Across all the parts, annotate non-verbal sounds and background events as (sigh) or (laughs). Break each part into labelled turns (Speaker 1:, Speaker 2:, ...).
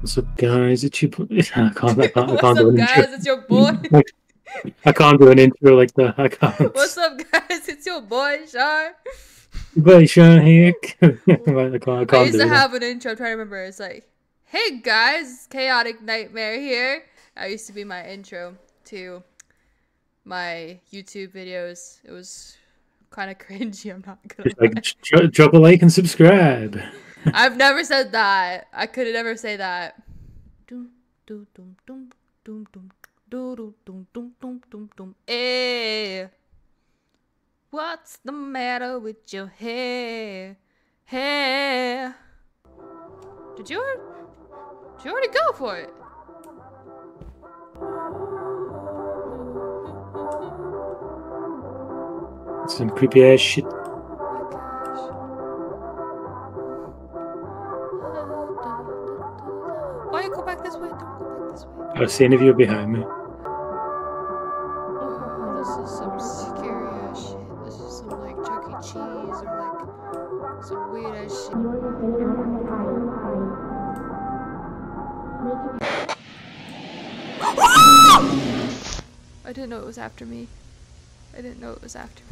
Speaker 1: What's up, guys? It's your. (laughs) I can't. I can't. I
Speaker 2: What's
Speaker 1: can't do
Speaker 2: up,
Speaker 1: an
Speaker 2: guys?
Speaker 1: intro.
Speaker 2: It's your boy. (laughs)
Speaker 1: I can't do an intro like that. I can't.
Speaker 2: What's up, guys? It's your boy, Shar.
Speaker 1: But Sean here. (laughs) I can't. I can't, I
Speaker 2: used to
Speaker 1: that.
Speaker 2: have an intro. I'm trying to remember. It's like, "Hey guys, Chaotic Nightmare here." I used to be my intro to my YouTube videos. It was kind of cringy. I'm not gonna.
Speaker 1: Like drop a like and subscribe.
Speaker 2: I've never said that. I could never say that. Hey, what's the matter with your hair? Hair. Did you, did you already go for it?
Speaker 1: Some creepy ass shit
Speaker 2: go back this way.
Speaker 1: I see any of you behind me.
Speaker 2: Oh, this is some scary ass shit. This is some like Chuck E. Cheese or like some weird ass shit. I didn't know it was after me. I didn't know it was after me.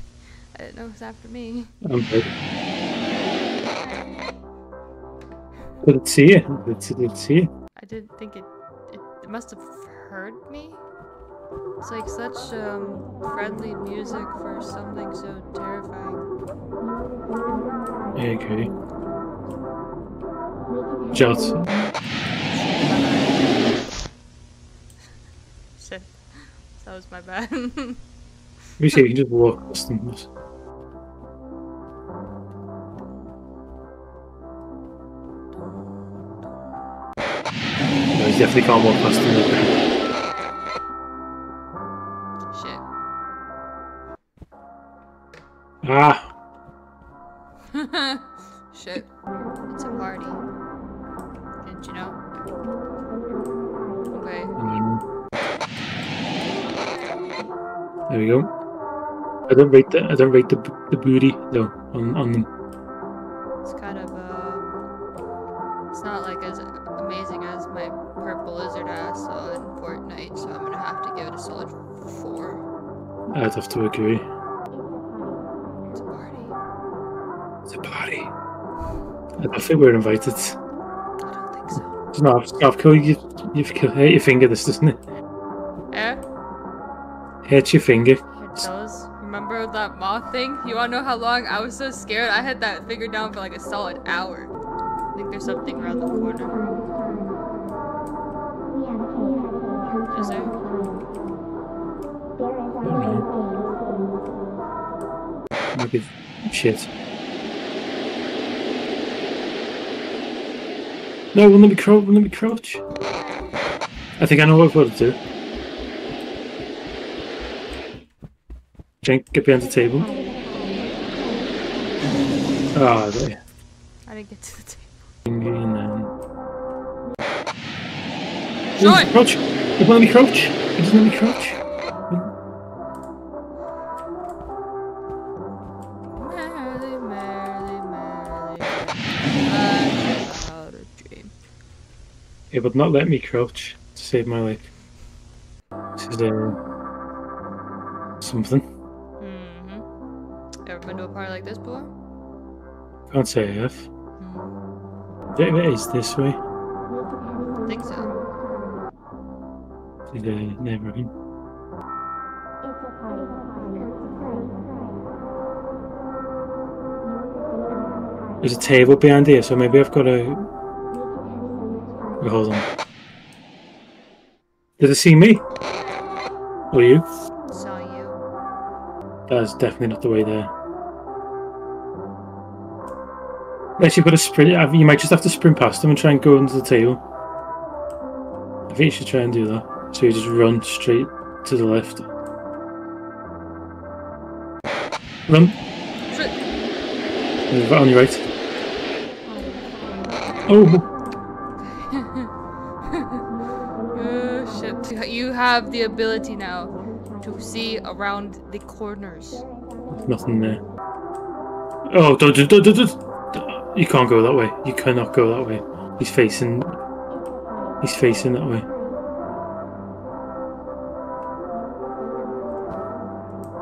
Speaker 2: I didn't know it was after me.
Speaker 1: I'm dead. Did it see you? Did it see you?
Speaker 2: I didn't think it. It, must have heard me. It's like such um, friendly music for something so terrifying.
Speaker 1: Yeah, okay. Jot.
Speaker 2: Shit. That was my bad. (laughs)
Speaker 1: See if you can just walk past them. No, you definitely can't walk past them.
Speaker 2: Shit.
Speaker 1: Ah! (laughs)
Speaker 2: Shit. It's a party. Didn't you know? Okay.
Speaker 1: Um, there we go. I don't rate the I don't rate the the booty though on on them. I'd have to agree.
Speaker 2: It's a party.
Speaker 1: It's a party. I don't think we're invited.
Speaker 2: I don't think so.
Speaker 1: It's not Scarf Kill you you've kill- hurt your finger this doesn't it?
Speaker 2: Eh?
Speaker 1: Hurt your finger.
Speaker 2: It does. Remember that moth thing? You wanna know how long I was so scared? I had that finger down for like a solid hour. I think there's something around the corner. Is there?
Speaker 1: Look at shit. No, will let me crouch. Will let me crouch. I think I know what I've got to do. Jink, get behind the table. Ah, there.
Speaker 2: I didn't get to the table.
Speaker 1: Finger and then.
Speaker 2: Show
Speaker 1: Crouch! It won't let me crouch! It doesn't let me crouch! It would not let me crouch to save my life. This is uh, something.
Speaker 2: Mm-hmm. Ever been to a party like this before?
Speaker 1: Can't say I have.
Speaker 2: Mm,
Speaker 1: Yeah, It is this way.
Speaker 2: I think so.
Speaker 1: To the neighborhood. There's a table behind here, so maybe I've got to. Wait, hold on. Did it see me? Or you?
Speaker 2: Saw you.
Speaker 1: That's definitely not the way there. Unless you've got to sprint, you might just have to sprint past them and try and go under the table. I think you should try and do that. So you just run straight to the left. Run.
Speaker 2: Shit.
Speaker 1: On your right. Oh
Speaker 2: have the ability now to see around the corners.
Speaker 1: nothing there. Oh, don't, don't, don't, don't. You can't go that way. You cannot go that way. He's facing. He's facing that way.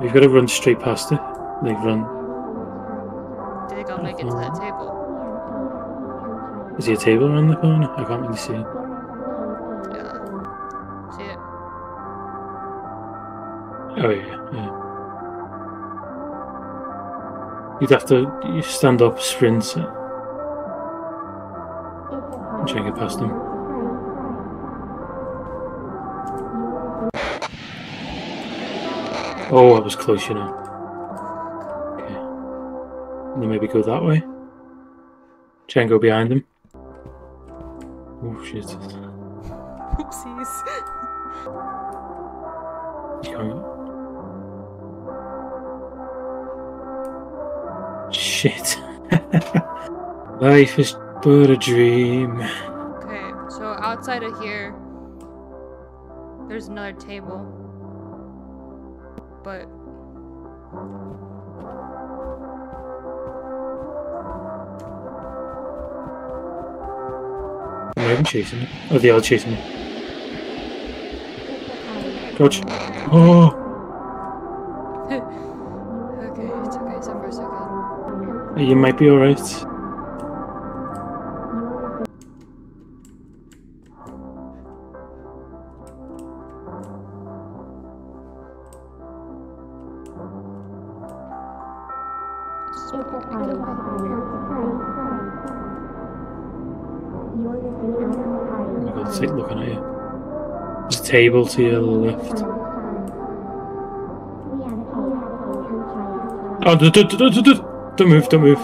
Speaker 1: We've got to run straight past it. Like run.
Speaker 2: Do think I'll make it to that uh-huh. table?
Speaker 1: Is there a table around the corner? I can't really see it. Oh yeah, yeah. You'd have to you stand up, sprint, and get past them. Oh, I was close, you know. Okay. And then maybe go that way. Try and go behind them. Oh shit.
Speaker 2: Oopsies.
Speaker 1: Shit. (laughs) Life is but a dream.
Speaker 2: Okay, so outside of here, there's another table. But
Speaker 1: I'm even chasing it. Oh, they are chasing me. Coach. Oh, you might be alright. God, sick looking at you. There's a table to your left. Oh, don't, move, don't move.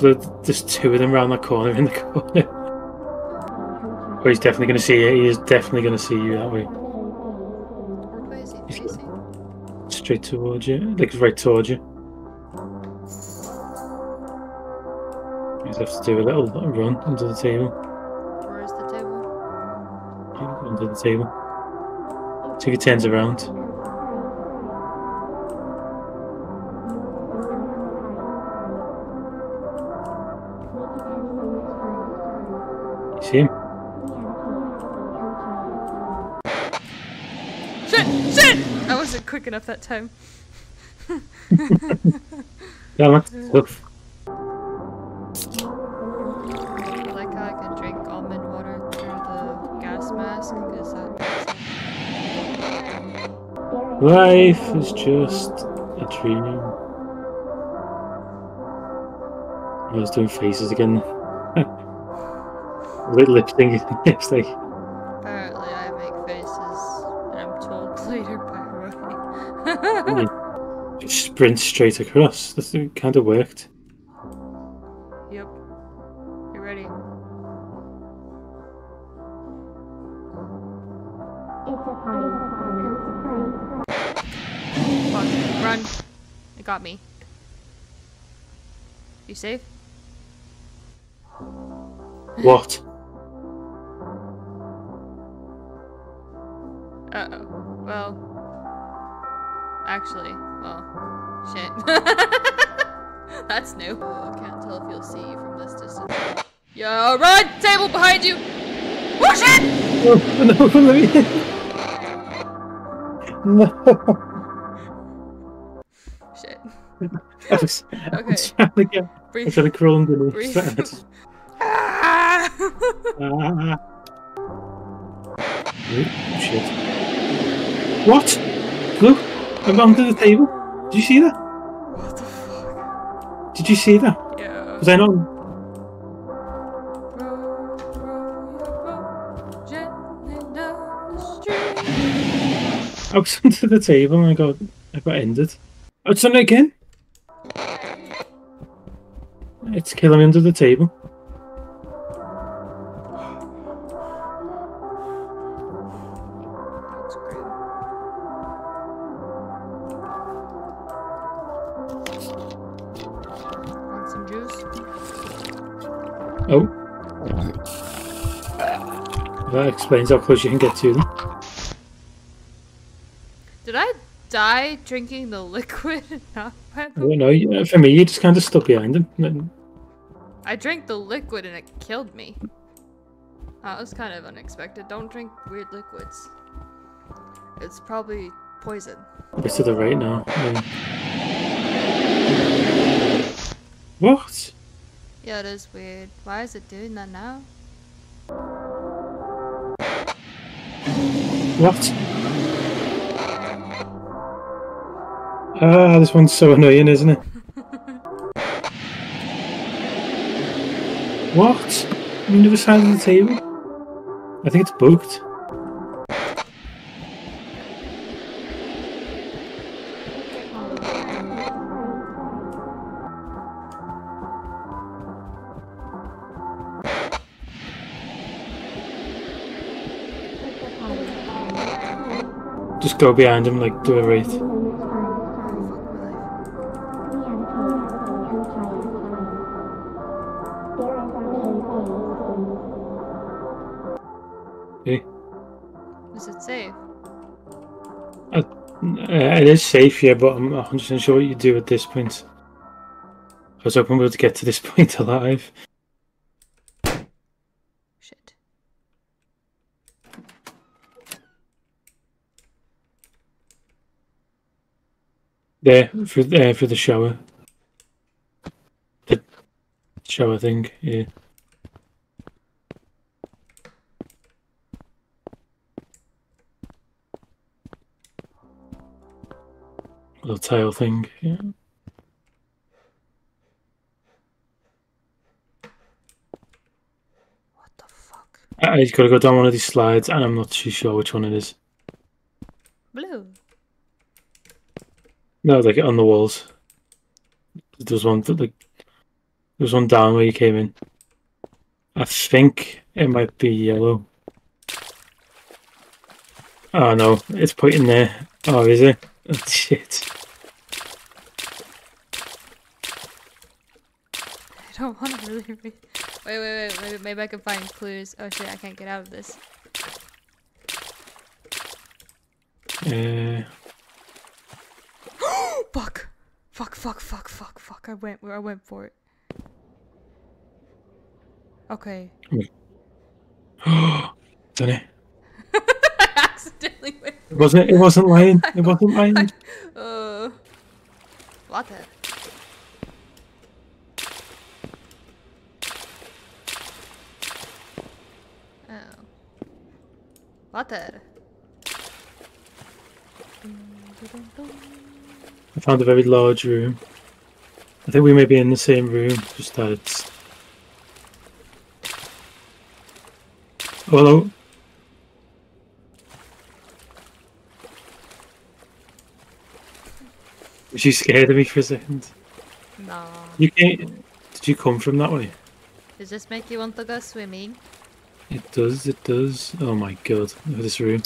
Speaker 1: There- There's two of them around that corner in the corner. Oh, he's definitely going to see you. He is definitely going to see you that way.
Speaker 2: Which way is he
Speaker 1: He's- Straight towards you. Like right towards you. You just have to do a little run under the table.
Speaker 2: Where is the table?
Speaker 1: Under the table. So he turns around.
Speaker 2: Wasn't quick enough that time. (laughs)
Speaker 1: Yeah, tough.
Speaker 2: I like how I can drink almond water through the gas mask because that
Speaker 1: Life is just a dream. I was doing faces again. Lip syncing. It's like sprint straight across. That kind of worked.
Speaker 2: yep. You ready? Fuck. Run. It got me. You safe?
Speaker 1: What?
Speaker 2: Uh oh. Well. Actually, well. Shit. (laughs) That's new. I can't tell if you'll see you from this distance. Yo, run! Table behind you! Oh shit!
Speaker 1: No, no, let me. No.
Speaker 2: Shit.
Speaker 1: I was, I was
Speaker 2: Okay.
Speaker 1: trying to get. I
Speaker 2: Breathe.
Speaker 1: was trying to crawl underneath.
Speaker 2: Breathe. Ah!
Speaker 1: Ah. Oh, shit. What? Look, I'm under the table. Did you see that?
Speaker 2: what the fuck?
Speaker 1: Did you see that?
Speaker 2: Yeah.
Speaker 1: Was I not? I was under the table and I got, I got ended. Oh, it's done it again. It's killing me under the table. That explains how close you can get to them.
Speaker 2: Did I die drinking the liquid and not by
Speaker 1: I
Speaker 2: the
Speaker 1: don't know. For me, you just kind of stuck behind them.
Speaker 2: I drank the liquid and it killed me. That was kind of unexpected. Don't drink weird liquids. It's probably poison.
Speaker 1: It's to the right now. Yeah. What?
Speaker 2: Yeah, it is weird. Why is it doing that now?
Speaker 1: What? Ah, this one's so annoying, isn't it? what? On the other side of the table? I think it's booked. Just go behind him, like, do a wraith. Okay.
Speaker 2: Is it safe?
Speaker 1: Uh, it is safe, yeah, but I'm not 100% sure what you do at this point. I was hoping we were to get to this (laughs) point alive.
Speaker 2: Shit.
Speaker 1: There, for, uh, for the shower. The shower thing, yeah. Little tail thing, yeah.
Speaker 2: What the fuck?
Speaker 1: I I just gotta go down one of these slides, and I'm not too sure which one it is.
Speaker 2: Blue.
Speaker 1: No, like on the walls. There was one that like there was one down where you came in. I think it might be yellow. Oh no, it's pointing there. Oh, is it? (laughs) Oh, shit.
Speaker 2: I don't want to really read. Wait, wait, wait. Maybe, maybe I can find clues. Oh shit, I can't get out of this.
Speaker 1: Uh,
Speaker 2: Fuck. Fuck, fuck, fuck, fuck, fuck. I went where I went for it. Okay. (gasps)
Speaker 1: done it. (laughs)
Speaker 2: I accidentally went.
Speaker 1: It wasn't. It wasn't lying. (laughs) It wasn't lying.
Speaker 2: Uh. Water. Oh. Water.
Speaker 1: I found a very large room. I think we may be in the same room. Just that it's. Oh, hello. Was you scared of me for a second?
Speaker 2: No.
Speaker 1: You can't. Did you come from that way?
Speaker 2: Does this make you want to go swimming?
Speaker 1: It does. It does. Oh my god! Look at this room.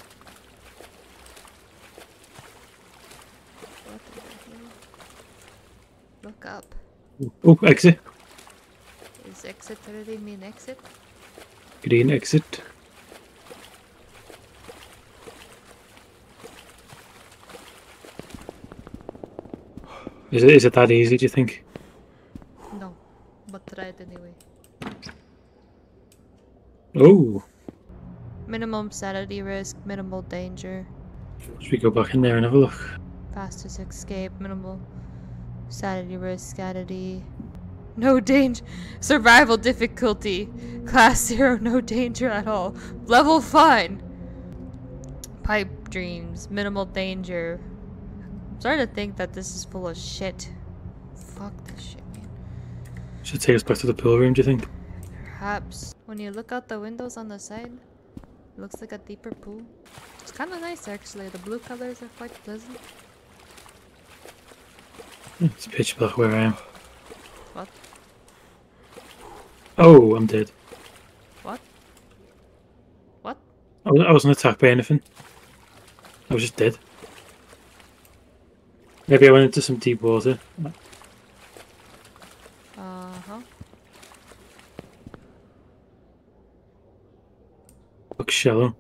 Speaker 2: What is it here? Look up.
Speaker 1: Oh, exit.
Speaker 2: Is exit really mean exit?
Speaker 1: Green exit. Is it? Is it that easy? Do you think?
Speaker 2: No. But try it anyway.
Speaker 1: Oh,
Speaker 2: Minimum sanity risk, minimal danger.
Speaker 1: should we go back in there and have a look?
Speaker 2: Fastest escape, minimal sanity risk, sanity. No danger. Survival difficulty. Class (laughs) 0, no danger at all. Level fine. Pipe dreams, minimal danger. I'm starting to think that this is full of shit. Fuck this shit, man.
Speaker 1: Should take us back to the pool room. Do you think?
Speaker 2: Perhaps when you look out the windows on the side, it looks like a deeper pool. It's kind of nice actually. The blue colors are quite pleasant.
Speaker 1: It's pitch black where I am.
Speaker 2: What?
Speaker 1: Oh, I'm dead.
Speaker 2: What? What?
Speaker 1: I wa- I wasn't attacked by anything. I was just dead. Maybe I went into some deep water.
Speaker 2: Uh huh.
Speaker 1: Looks shallow.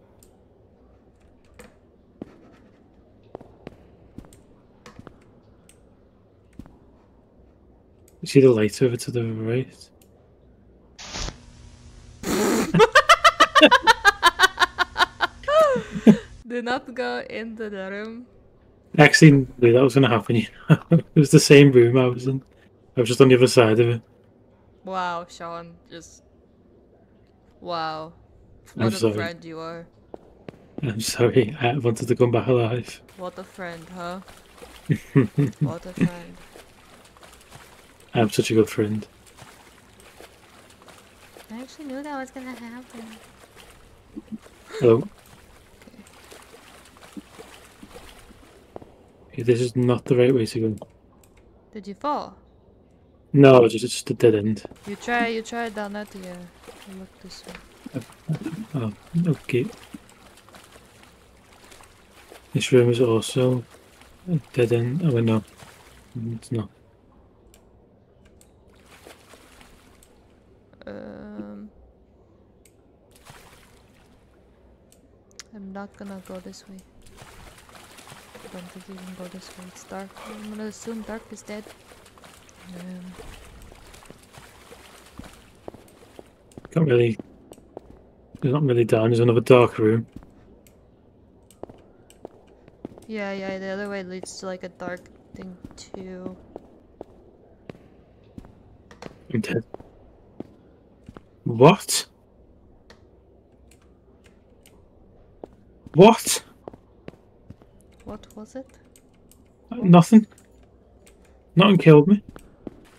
Speaker 1: See the light over to the right? (laughs)
Speaker 2: Do not go into the room.
Speaker 1: Actually, that was going to happen. (laughs) you know. it was the same room I was in. I was just on the other side of it.
Speaker 2: Wow, Sean, just wow.
Speaker 1: I'm
Speaker 2: What a
Speaker 1: sorry.
Speaker 2: friend you are.
Speaker 1: I'm sorry. I wanted to come back alive.
Speaker 2: What a friend, huh? (laughs) What a friend.
Speaker 1: I'm such a good friend.
Speaker 2: I actually knew that was gonna happen.
Speaker 1: Hello. Okay, This is not the right way to go.
Speaker 2: Did you fall?
Speaker 1: No, it's just, it's just a dead end.
Speaker 2: You try you try down that to your you look this way.
Speaker 1: Oh, okay. This room is also a dead end. Oh, wait, no. It's not.
Speaker 2: Um I'm not gonna go this way. I don't think you can go this way. It's dark. I'm gonna assume dark is dead. Um,
Speaker 1: Can't really. There's not really down. There's another dark room.
Speaker 2: yeah, yeah, the other way leads to like a dark thing too.
Speaker 1: I'm dead. What? What?
Speaker 2: What was it?
Speaker 1: Nothing. Nothing killed me.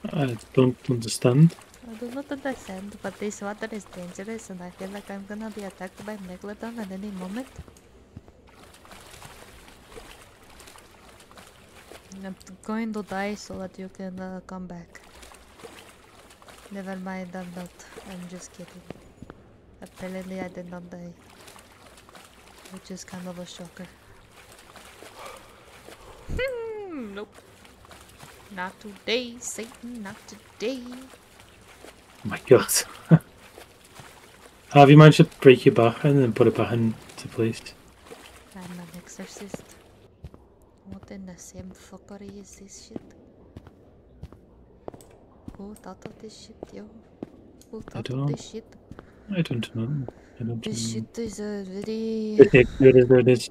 Speaker 1: I don't understand.
Speaker 2: I do not understand, but this water is dangerous and I feel like I'm gonna be attacked by Megalodon at any moment. I'm going to die so that you can uh, come back. Never mind, I'm not. I'm just kidding. Apparently I did not die. Which is kind of a shocker. Hmm, nope. Not today, Satan, not today.
Speaker 1: Oh my god. (laughs) Have you managed to break your back and then put it back into place?
Speaker 2: I'm an exorcist. What in the same fuckery is this shit? Who thought of this shit, yo? Who thought of
Speaker 1: know.
Speaker 2: this shit?
Speaker 1: I don't know. I don't
Speaker 2: This
Speaker 1: know.
Speaker 2: shit is a very.
Speaker 1: Okay, there it is, there it is.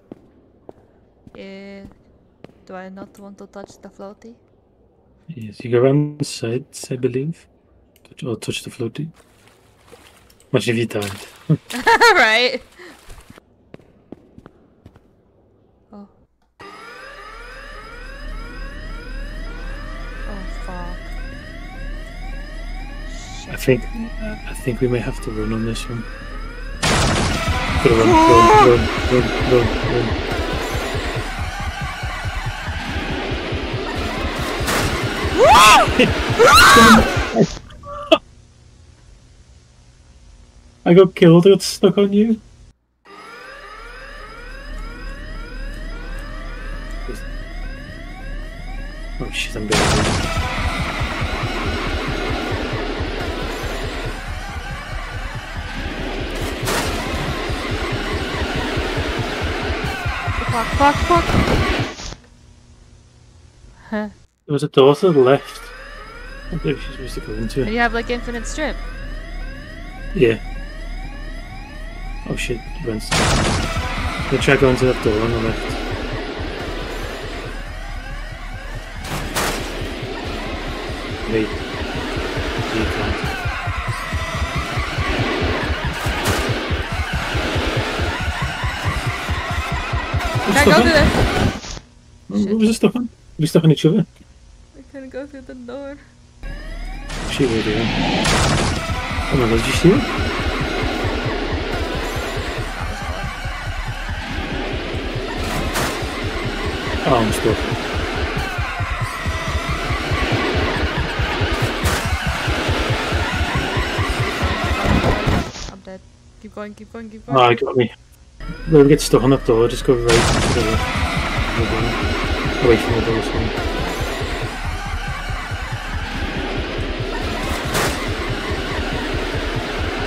Speaker 2: Uh, do I not want to touch the floaty?
Speaker 1: Yes, you go around the sides, I believe. Touch, or touch the floaty. Imagine if you died.
Speaker 2: right. Oh. Oh fuck.
Speaker 1: I
Speaker 2: Shit.
Speaker 1: Think I think we may have to run on this one. Gotta (gasps) run, run, run, run, run, (laughs) run. I got killed, I got stuck on you. Oh shit, I'm
Speaker 2: Fuck, fuck, fuck. Huh.
Speaker 1: There was a door to the left. I believe she's supposed to go into it.
Speaker 2: And you have like infinite strip.
Speaker 1: Yeah. Oh shit, he runs. They try going to that door on the left. Wait. You can't.
Speaker 2: Can I go through the?
Speaker 1: What was it stuck on? We stuck on each other.
Speaker 2: I can't go through the door.
Speaker 1: Shit, we're doing. Oh my god, did you see it? Oh, I'm stuck.
Speaker 2: I'm dead. Keep going, keep going, keep going. Oh.
Speaker 1: I got me. When we get stuck on that door, just go right to the the. Away from the door, sorry.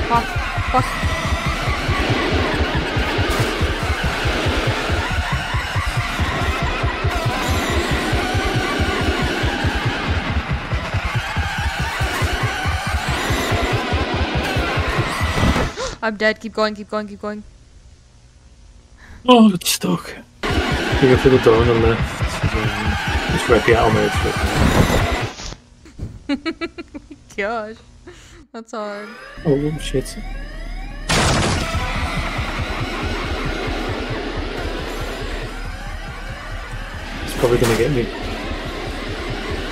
Speaker 2: Fuck. (gasps) I'm dead. Keep going, keep going, keep going.
Speaker 1: Oh, it's stuck. You go through the door on the left. Just work it out on the
Speaker 2: Gosh. That's hard.
Speaker 1: Oh shit. It's probably gonna get me.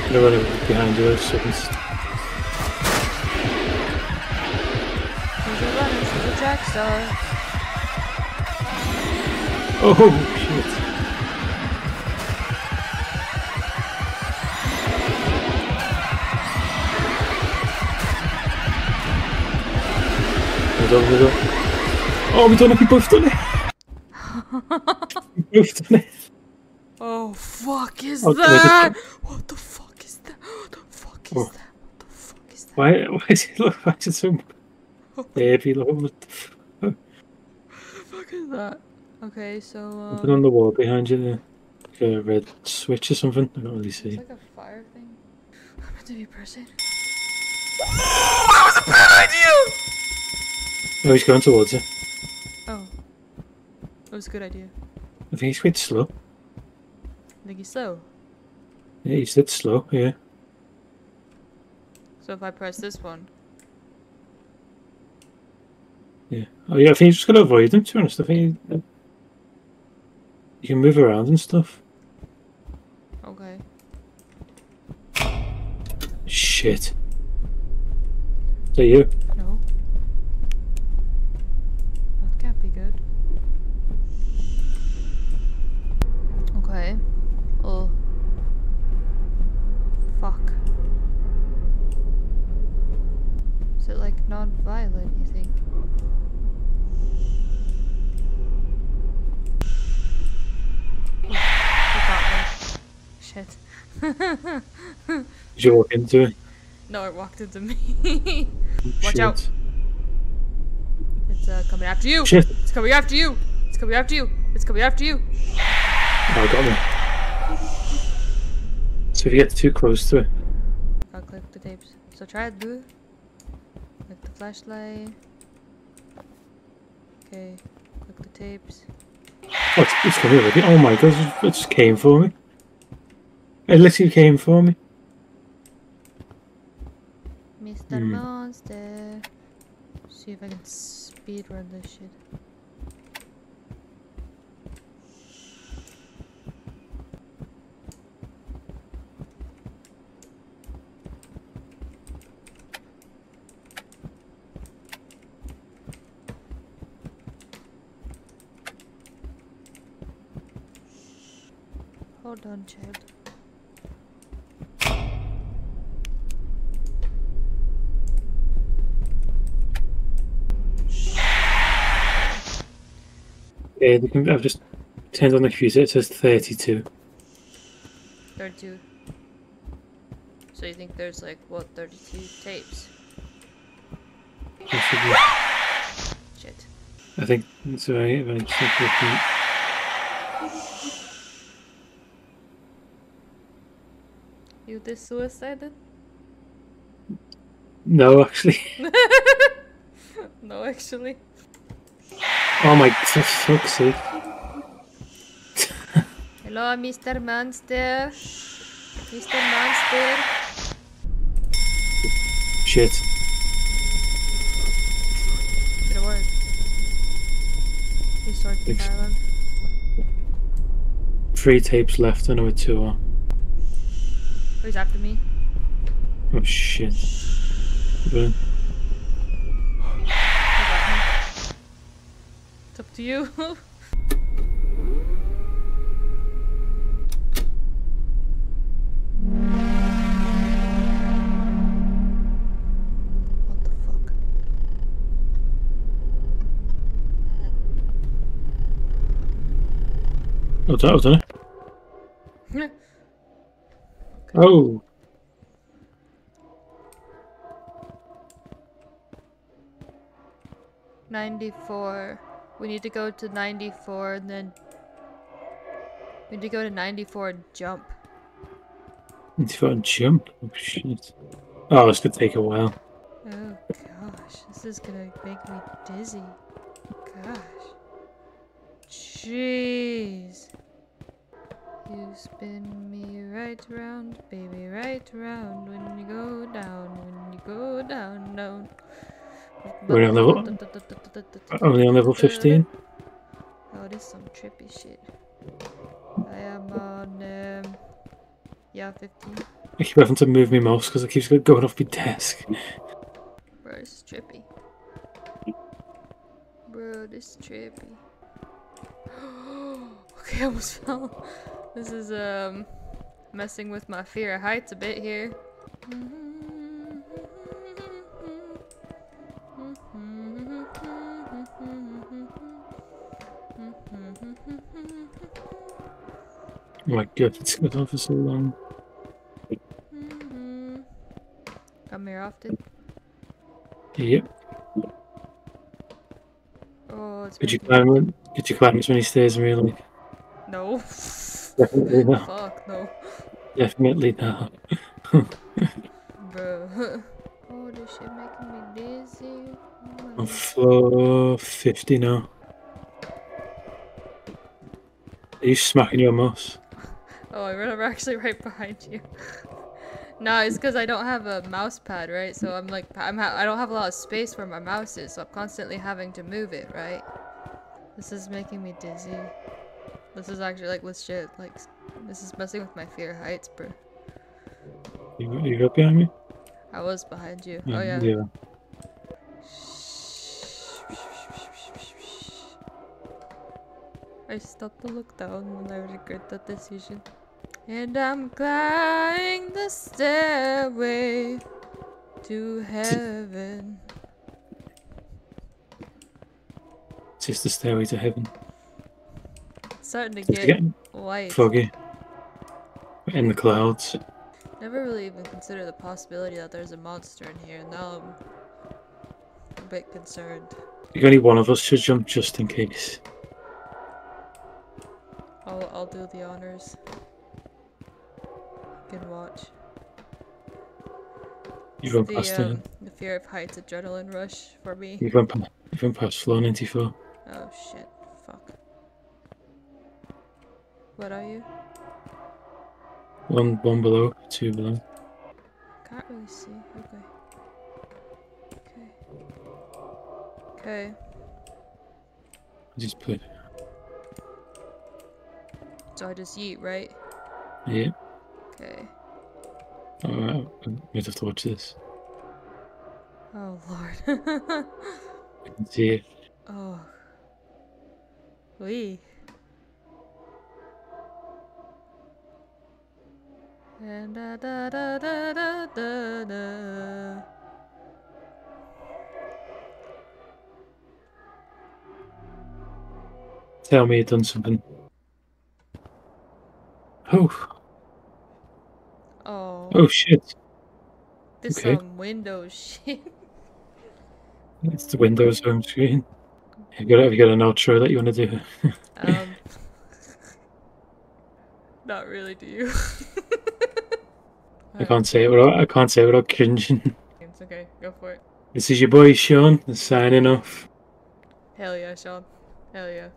Speaker 1: Gonna run behind you or something.
Speaker 2: Here's a runner, she's a track star.
Speaker 1: Done it, we both done it! we both done it.
Speaker 2: Oh, fuck is
Speaker 1: Oh, can I just-
Speaker 2: that? What the fuck is that? What the fuck is
Speaker 1: Oh.
Speaker 2: that? What the fuck is that?
Speaker 1: Why, why is it look like it's so heavy? Look, what the f-
Speaker 2: What the fuck is that? Okay, so,
Speaker 1: Something
Speaker 2: uh,
Speaker 1: on the wall behind you there. Like a red switch or something. I don't really see.
Speaker 2: it's like a fire thing. I'm meant to be pressing.
Speaker 1: Oh, he's going towards it.
Speaker 2: Oh. That was a good idea.
Speaker 1: I think he's quite slow.
Speaker 2: I think he's slow.
Speaker 1: Yeah, he's dead slow, yeah.
Speaker 2: So if I press this one,
Speaker 1: Yeah. Oh, yeah, I think you just gotta avoid him, to be honest. I think you, you can move around and stuff.
Speaker 2: okay.
Speaker 1: Shit. Is that you?
Speaker 2: No. That can't be good. Okay. Oh. Fuck. Is it like non-violent, you think? Oh, he got me. Shit.
Speaker 1: Did you walk into it?
Speaker 2: no, it walked into me. (laughs) Watch
Speaker 1: Shit.
Speaker 2: out. It's uh, coming after you.
Speaker 1: Shit.
Speaker 2: It's coming after you. It's coming after you. It's coming after you.
Speaker 1: Oh, got me. So if you get too close to it,
Speaker 2: I'll click the tapes. So try it, do. Click the flashlight. Okay. Click the tapes.
Speaker 1: oh, it's, it's coming already. Oh my god, it just came for me. It literally came for me.
Speaker 2: Mr.
Speaker 1: Hmm.
Speaker 2: Monster. See if I can speed run this shit. Hold on, child.
Speaker 1: Uh, yeah, the I've just turned on the computer. It says 32.
Speaker 2: 32. So you think there's like, what, 32 tapes? Shit.
Speaker 1: I think it's. If I just
Speaker 2: You did suicide then?
Speaker 1: No, actually. (laughs)
Speaker 2: no, actually.
Speaker 1: Oh my, for fuck's sake.
Speaker 2: Hello, Mr. Monster. Mr. Monster.
Speaker 1: Shit.
Speaker 2: Did it work? Restart the island.
Speaker 1: Three tapes left. I know where two are.
Speaker 2: Oh, Who's after me?
Speaker 1: Oh shit. Burn.
Speaker 2: Who got me? It's up to you. (laughs) what the fuck?
Speaker 1: Oh, done, oh, done it. Oh.
Speaker 2: Ninety-four. We need to go to ninety-four and then we need to go to ninety-four and jump.
Speaker 1: Need to go and jump. Oh shit. Oh, it's take a while.
Speaker 2: Oh gosh. this is gonna make me dizzy. Gosh. Jeez. You spin me right round, baby, right round when you go down, when you go down, down.
Speaker 1: We're on level- Only on level 15?
Speaker 2: Oh, this is some trippy shit. I am on, um, yeah, 15.
Speaker 1: I keep having to move my mouse because it keeps going off my desk.
Speaker 2: Bro, this is trippy. Bro, this is trippy. (gasps) okay, I almost (laughs) fell. This is um messing with my fear of heights a bit here.
Speaker 1: Oh my god, it's been on for so long. Mm-hmm.
Speaker 2: Come here often.
Speaker 1: Yep.
Speaker 2: Oh, it's
Speaker 1: Could you climb it? Could you climb as many stairs really?
Speaker 2: No. (laughs)
Speaker 1: Definitely not.
Speaker 2: Fuck no.
Speaker 1: Definitely not.
Speaker 2: Bro. Oh, this shit making me dizzy. Oh
Speaker 1: On floor 50 now. Are you smacking your mouse?
Speaker 2: Oh, I remember actually right behind you. (laughs) no, it's because I don't have a mouse pad, right? So I'm like, I'm ha- I don't have a lot of space where my mouse is, so I'm constantly having to move it, right? This is making me dizzy. This is actually like legit, like, this is messing with my fear heights, bro.
Speaker 1: You, you got behind me?
Speaker 2: I was behind you.
Speaker 1: Yeah,
Speaker 2: oh yeah.
Speaker 1: yeah.
Speaker 2: I stopped to look down when I regret that decision. And I'm climbing the stairway to heaven.
Speaker 1: It's just the stairway to heaven.
Speaker 2: It's starting to
Speaker 1: It's
Speaker 2: get light.
Speaker 1: foggy. In the clouds.
Speaker 2: Never really even considered the possibility that there's a monster in here. Now I'm a bit concerned.
Speaker 1: Like only one of us should jump just in case.
Speaker 2: I'll I'll do the honors. You can watch.
Speaker 1: You
Speaker 2: It's
Speaker 1: past
Speaker 2: the,
Speaker 1: the,
Speaker 2: um, the fear of heights adrenaline rush for me.
Speaker 1: you went past, you went past floor 94.
Speaker 2: Oh shit. Fuck. What are you?
Speaker 1: One one below, two below.
Speaker 2: Can't really see. Okay. Okay. Okay.
Speaker 1: I just put
Speaker 2: So I just yeet, right?
Speaker 1: yeah.
Speaker 2: Okay.
Speaker 1: Alright, we'd have to watch this.
Speaker 2: Oh lord.
Speaker 1: I can see it. (laughs)
Speaker 2: oh. We. And da da da da da da da.
Speaker 1: Tell me you've done something. Oh,
Speaker 2: Oh.
Speaker 1: Oh shit.
Speaker 2: This
Speaker 1: okay.
Speaker 2: some Windows shit. (laughs)
Speaker 1: It's the Windows home screen. Have you got, have you got an outro that you want to do? (laughs)
Speaker 2: Um. (laughs) Not really, do you?
Speaker 1: I can't say it without, I can't say it without cringing.
Speaker 2: It's okay, go for it.
Speaker 1: This is your boy Sean, signing off.
Speaker 2: Hell yeah, Sean. Hell yeah.